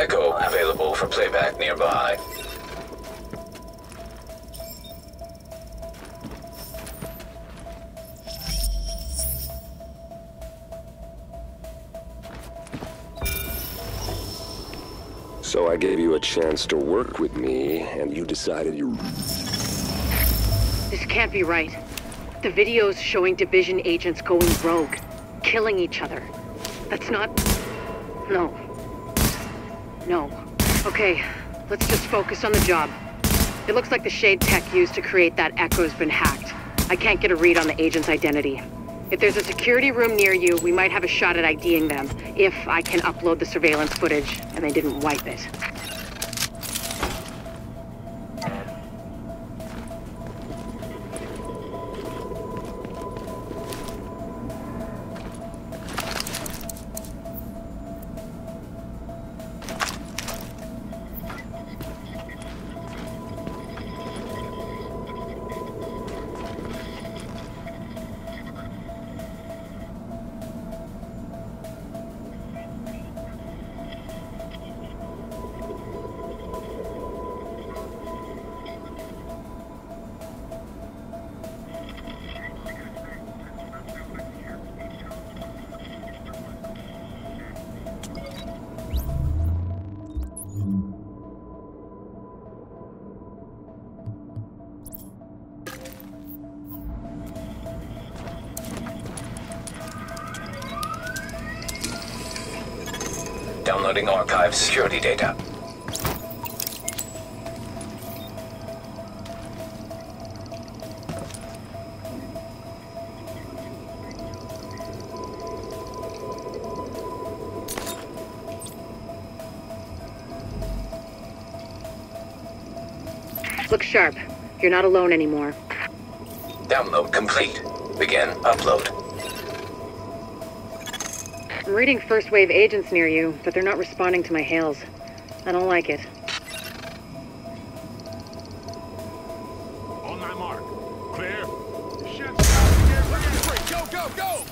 Echo available for playback nearby. So I gave you a chance to work with me, and you decided you... This can't be right. The videos showing Division agents going rogue, killing each other. That's not... No. No. Okay, let's just focus on the job. It looks like the Shade tech used to create that Echo's been hacked. I can't get a read on the agent's identity. If there's a security room near you, we might have a shot at IDing them, if I can upload the surveillance footage and they didn't wipe it. Downloading archive security data. Look sharp. You're not alone anymore. Download complete. Begin upload. I'm reading first wave agents near you, but they're not responding to my hails. I don't like it. On my mark. Clear. Shit's down here. We're getting free. Go, go, go!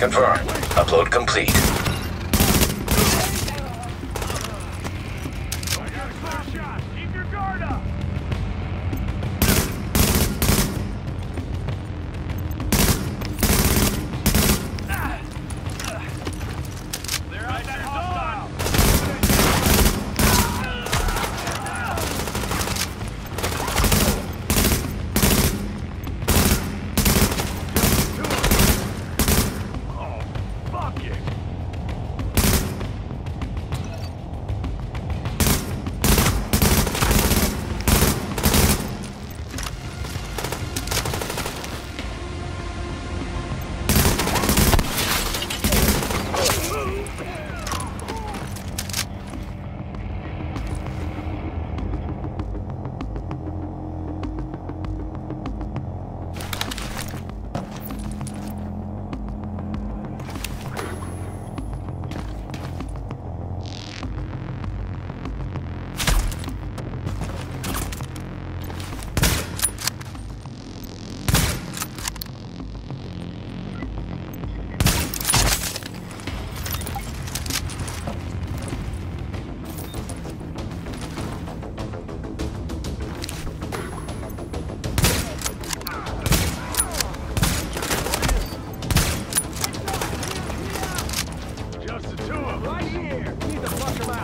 Confirm. Upload complete.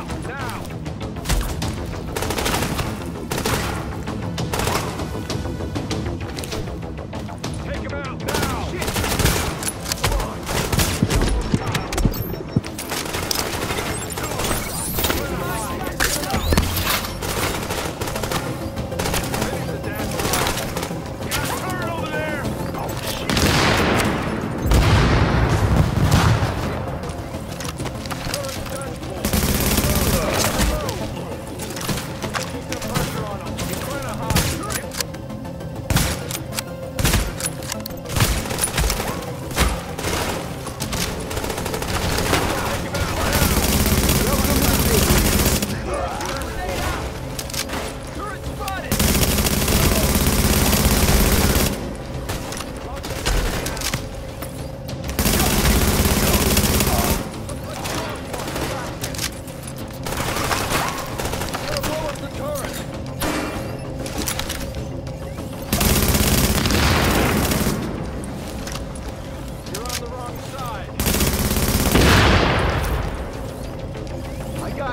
now!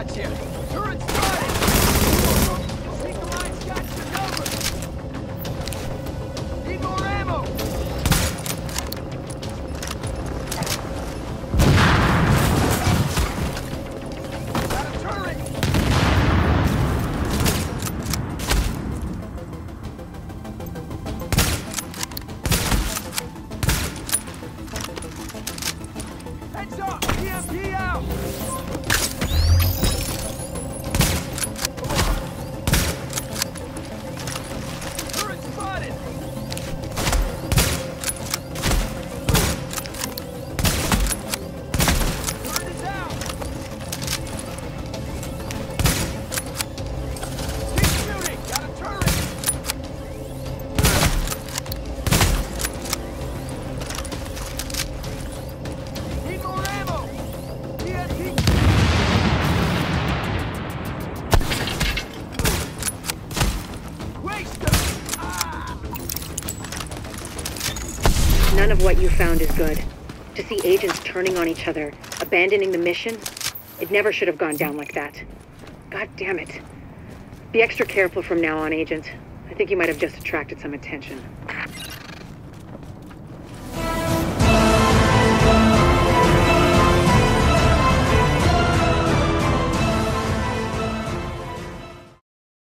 Gotcha. None of what you found is good. To see agents turning on each other, abandoning the mission, it never should have gone down like that. God damn it. Be extra careful from now on, Agent. I think you might have just attracted some attention.